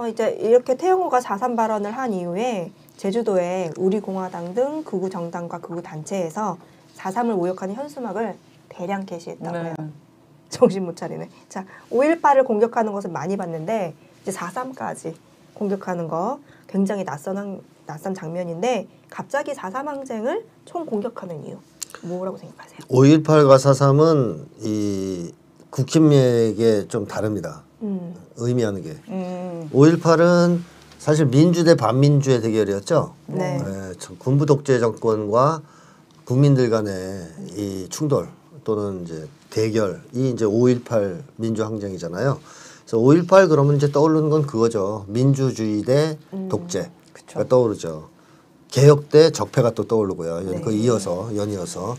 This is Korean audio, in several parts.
어, 이제 이렇게 태영호가 4.3 발언을 한 이후에 제주도에 우리공화당 등 극우 정당과 극우 단체에서 4.3을 모욕하는 현수막을 대량 게시했다고요. 네. 정신 못 차리네. 자, 5.18을 공격하는 것은 많이 봤는데 이제 4.3까지 공격하는 거 굉장히 낯선 한- 낯선 장면인데 갑자기 4.3 항쟁을 총 공격하는 이유 뭐라고 생각하세요? 5.18과 4.3은 이 국힘에게 좀 다릅니다. 음, 의미하는 게. 음. 5.18은 사실 민주 대 반민주의 대결이었죠. 네. 예, 저 군부 독재 정권과 국민들 간의 이 충돌 또는 이제 대결이 이제 5.18 민주 항쟁이잖아요. 그래서 5.18 그러면 이제 떠오르는 건 그거죠. 민주주의 대 독재. 그쵸. 가 떠오르죠. 개혁 대 적폐가 또 떠오르고요. 네. 그 이어서 연이어서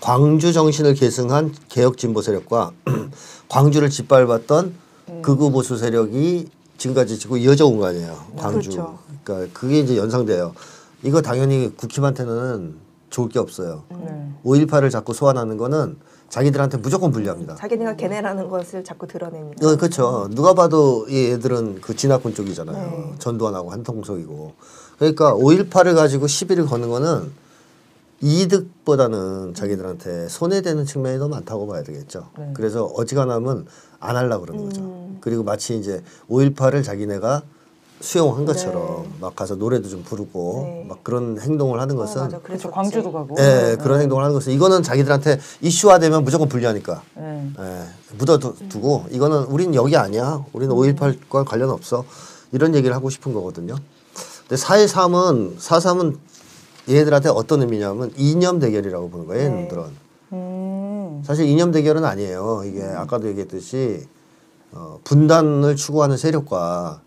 광주 정신을 계승한 개혁 진보 세력과 광주를 짓밟았던 극우 보수 세력이 지금까지 지고 이어져 온 거 아니에요. 광주. 그렇죠. 그러니까 그게 이제 연상돼요. 이거 당연히 국힘한테는 좋을 게 없어요. 네. 5.18을 자꾸 소환하는 거는 자기들한테 무조건 불리합니다. 자기네가 걔네라는 것을 자꾸 드러냅니다. 어, 그렇죠. 누가 봐도 이 애들은 그 진화권 쪽이잖아요. 네. 전두환하고 한통속이고. 그러니까 5.18을 가지고 시비를 거는 거는 이득보다는 자기들한테 손해되는 측면이 더 많다고 봐야 되겠죠. 네. 그래서 어지간하면 안 하려고 그러는 거죠. 음. 그리고 마치 이제 5.18을 자기네가 수용한 것처럼 네. 막 가서 노래도 좀 부르고 네. 막 그런 행동을 하는 어, 것은 맞아. 그렇죠. 광주도 가고. 예, 그런 행동을 하는 것은 이거는 자기들한테 이슈화되면 무조건 불리하니까. 네. 예, 묻어두고 이거는 우린 여기 아니야. 우리는 5.18과 관련 없어. 이런 얘기를 하고 싶은 거거든요. 근데 4.13은 4.3은 얘네들한테 어떤 의미냐면 이념 대결이라고 보는 거예요. 네. 얘네들은. 음. 사실 이념 대결은 아니에요. 이게 아까도 얘기했듯이 어, 분단을 추구하는 세력과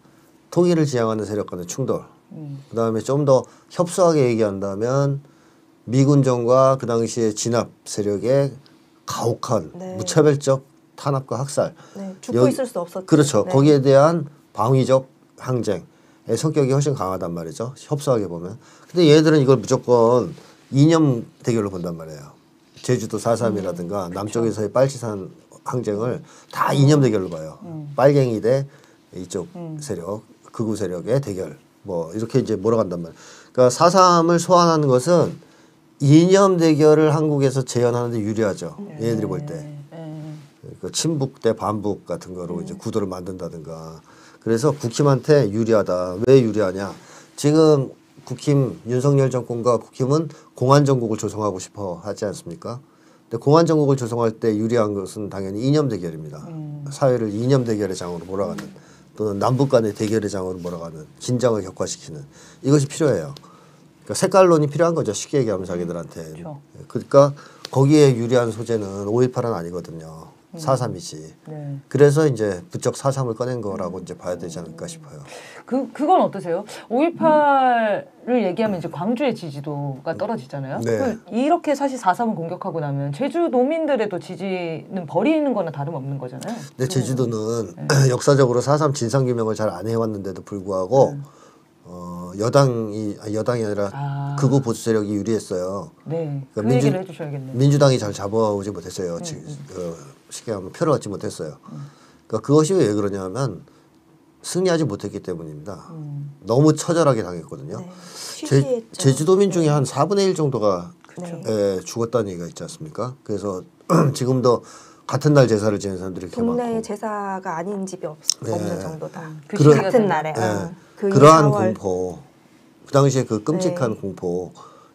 통일을 지향하는 세력 간의 충돌. 음. 그 다음에 좀 더 협소하게 얘기한다면 미군정과 그 당시에 진압 세력의 가혹한 네. 무차별적 탄압과 학살. 네, 죽고 여기- 있을 수 없었죠. 그렇죠. 네. 거기에 대한 방위적 항쟁의 성격이 훨씬 강하단 말이죠. 협소하게 보면. 근데 얘들은 이걸 무조건 이념 대결로 본단 말이에요. 제주도 4.3이라든가 남쪽에서의 빨치산 항쟁을 다 이념 대결로 봐요. 빨갱이 대 이쪽 세력, 극우 세력의 대결. 뭐 이렇게 이제 몰아간단 말이에요. 그러니까 4.3을 소환하는 것은 이념 대결을 한국에서 재현하는데 유리하죠. 얘네들이 볼 때. 네. 네. 그 친북 대 반북 같은 거로 이제 구도를 만든다든가. 그래서 국힘한테 유리하다. 왜 유리하냐? 지금 국힘 윤석열 정권과 국힘은 공안 정국을 조성하고 싶어 하지 않습니까? 근데 공안 정국을 조성할 때 유리한 것은 당연히 이념 대결입니다. 사회를 이념 대결의 장으로 몰아가는 또는 남북 간의 대결의 장으로 몰아가는 긴장을 격화시키는 이것이 필요해요. 그러니까 색깔론이 필요한 거죠. 쉽게 얘기하면 자기들한테. 그렇죠. 그러니까 거기에 유리한 소재는 5.18은 아니거든요. 4.3이지. 네. 그래서 이제 부쩍 4.3을 꺼낸 거라고 이제 봐야 되지 않을까 싶어요. 그 그건 어떠세요? 5.18을 얘기하면 이제 광주의 지지도가 떨어지잖아요. 네. 그 이렇게 사실 4.3을 공격하고 나면 제주 또 지지는 버리는 거나 다름없는 거잖아요. 근데 제주도는 역사적으로 4.3 진상규명을 잘 안 해왔는데도 불구하고 어, 여당이 여당이 아니라 아. 극우 보수 세력이 유리했어요. 네. 그 그러니까 민주- 얘기를 해주셔야겠네요. 민주당이 잘 잡아오지 못했어요. 지- 어, 쉽게 하면 표를 얻지 못했어요. 그러니까 그것이 왜 그러냐면 승리하지 못했기 때문입니다. 음. 너무 처절하게 당했거든요. 네. 제. 제주도민 중에 한 4분의 1 정도가 네. 예, 죽었다는 얘기가 있지 않습니까? 그래서 지금도 같은 날 제사를 지내는 사람들이 이렇게 동네에 많고 제사가 아닌 집이 없, 네. 없는 정도다. 그 그런- 시기가 같은. 날에. 예, 어, 그 그러한 4월. 공포, 그 당시에 그 끔찍한 네. 공포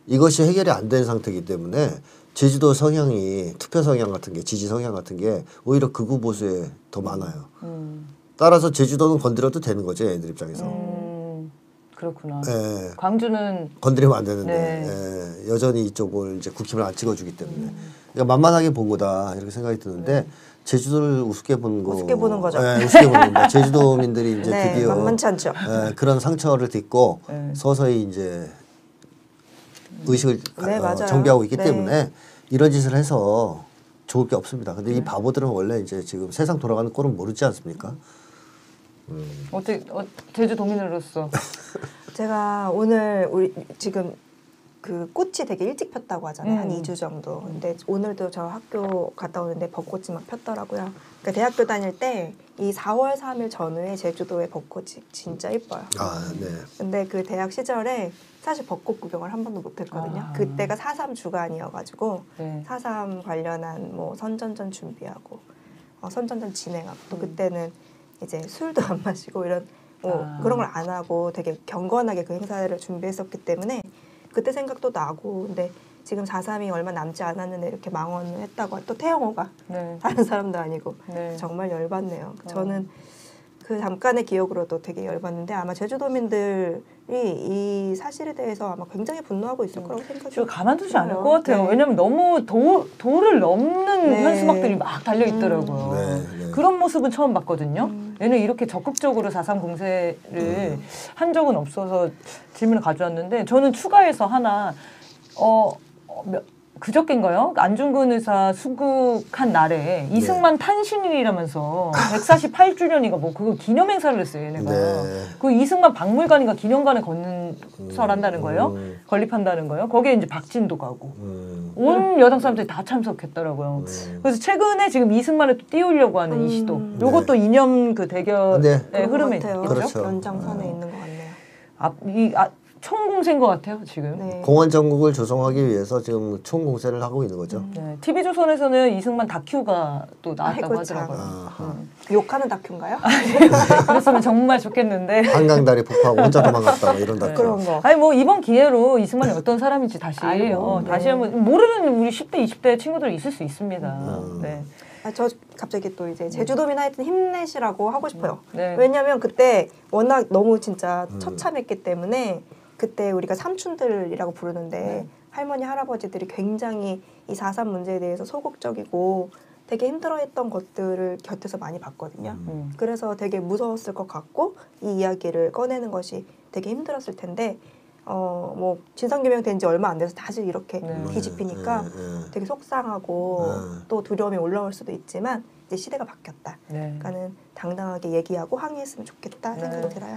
이것이 해결이 안 된 상태이기 때문에 제주도 성향이 투표 성향 같은 게 지지 성향 같은 게 오히려 극우 보수에 더 많아요. 음. 따라서 제주도는 건드려도 되는 거죠, 애들 입장에서. 음. 그렇구나. 예, 광주는 건드리면 안 되는데 네. 예, 여전히 이쪽을 이제 국힘을 안 찍어주기 때문에 그러니까 만만하게 본 거다 이렇게 생각이 드는데 제주도를 우습게 보는 거 우습게 보는 거죠. 예, 우습게 보는 겁니다. 제주도민들이 이제 네, 드디어 만만치 않죠. 예, 그런 상처를 딛고 네. 서서히 이제 의식을 네, 어, 맞아요. 정비하고 있기 네. 때문에 이런 짓을 해서 좋을 게 없습니다. 근데 이 바보들은 원래 이제 지금 세상 돌아가는 꼴은 모르지 않습니까? 어떻게 어, 제주 도민으로서 제가 오늘 우리 지금 그 꽃이 되게 일찍 폈다고 하잖아요. 한 음. 2주 정도. 근데 오늘도 저 학교 갔다 오는데 벚꽃이 막 폈더라고요. 그러니까 대학교 다닐 때 이 4월 3일 전후에 제주도의 벚꽃이 진짜 예뻐요. 아, 네. 근데 그 대학 시절에 사실 벚꽃 구경을 한 번도 못 했거든요. 아. 그때가 4.3 주간이어가지고 네. 4.3 관련한 뭐 선전전 준비하고 어, 선전전 진행하고 또 그때는 이제 술도 안 마시고 이런 뭐 아. 그런 걸 안 하고 되게 경건하게 그 행사를 준비했었기 때문에 그때 생각도 나고 근데 지금 4.3이 얼마 남지 않았는데 이렇게 망언을 했다고 또 태영호가 네. 다른 사람도 아니고 네. 정말 열받네요. 어. 저는 그 잠깐의 기억으로도 되게 열받는데 아마 제주도민들이 이 사실에 대해서 아마 굉장히 분노하고 있을 거라고 생각이 저 가만두지 않을. 것 같아요. 네. 왜냐면 너무 도, 도를 넘는 네. 현수막들이 막 달려 있더라고요. 네, 네. 그런 모습은 처음 봤거든요. 음. 얘는 이렇게 적극적으로 4.3 공세를 한 적은 없어서 질문을 가져왔는데 저는 추가해서 하나 어, 어, 몇- 그저께인가요? 안중근 의사 수국한 날에 이승만 탄신일이라면서 148주년인가 뭐 그거 기념 행사를 했어요, 얘네가. 네. 그 이승만 박물관인가 기념관에 건설한다는 거예요. 음. 건립한다는 거예요. 거기에 이제 박진도 가고 음. 온 여당 사람들이 다 참석했더라고요. 음. 그래서 최근에 지금 이승만을 또 띄우려고 하는 음. 이 시도. 요것도 이념 그 대결의 네. 흐름에. 있겠죠. 그렇죠. 연장선에 있는 것 같네요. 아, 이 아, 총공세인 것 같아요 지금. 네. 공안 정국을 조성하기 위해서 지금 총공세를 하고 있는 거죠. 네. TV 조선에서는 이승만 다큐가 또 나왔다고 아이고, 참. 하더라고요. 아하. 음. 욕하는 다큐인가요? 그랬으면 정말 좋겠는데. 한강다리 폭파하고 혼자 도망갔다 뭐 이런 다큐. 그런 거. 아니 뭐 이번 기회로 이승만이 어떤 사람인지 다시 아이고, 어, 네. 다시 한번 모르는 우리 10대 20대 친구들 있을 수 있습니다. 음. 네. 아, 저 갑자기 또 이제 제주도민 하여튼 힘내시라고 하고 싶어요. 네. 왜냐면 그때 워낙 너무 진짜 음. 처참했기 때문에 그때 우리가 삼촌들이라고 부르는데 네. 할머니 할아버지들이 굉장히 이 4.3 문제에 대해서 소극적이고 되게 힘들어했던 것들을 곁에서 많이 봤거든요. 음. 그래서 되게 무서웠을 것 같고 이 이야기를 꺼내는 것이 되게 힘들었을 텐데 어 뭐 진상규명 된 지 얼마 안 돼서 다시 이렇게 네. 뒤집히니까 네, 네. 되게 속상하고 음. 또 두려움이 올라올 수도 있지만 이제 시대가 바뀌었다. 네. 그러니까는 당당하게 얘기하고 항의했으면 좋겠다 네. 생각이 들어요.